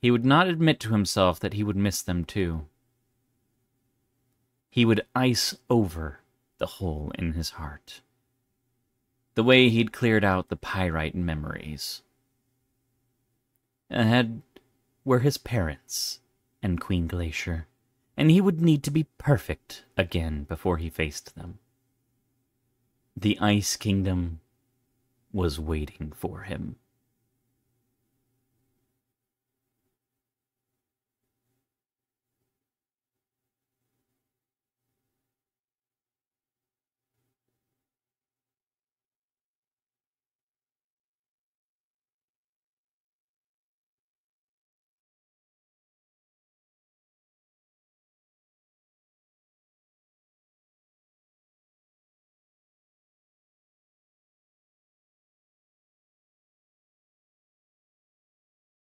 he would not admit to himself that he would miss them too. He would ice over the hole in his heart. The way he'd cleared out the pyrite memories. Ahead were his parents and Queen Glacier, and he would need to be perfect again before he faced them. The Ice Kingdom was waiting for him.